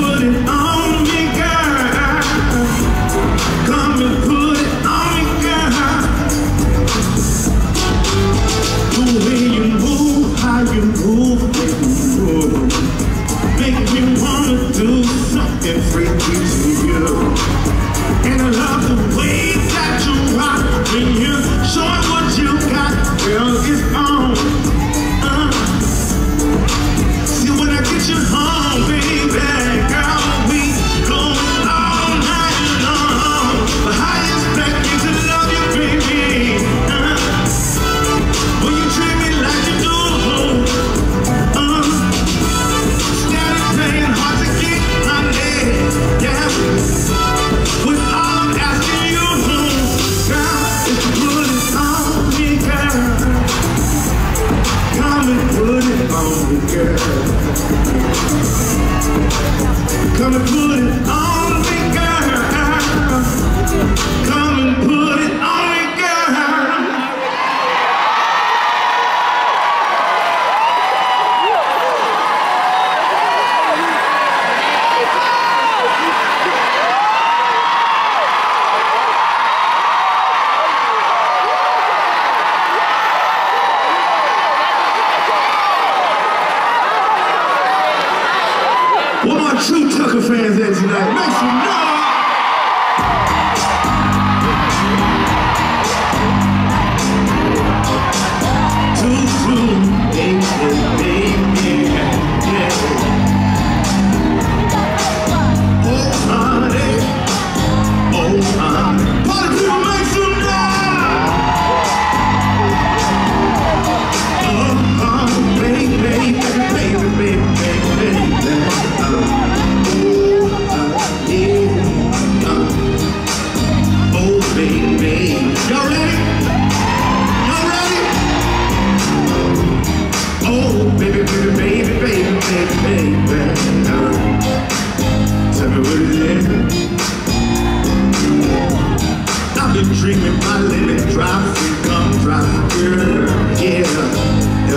put it on. Come and put it on. What my true Tucker fans at tonight? Make some noise!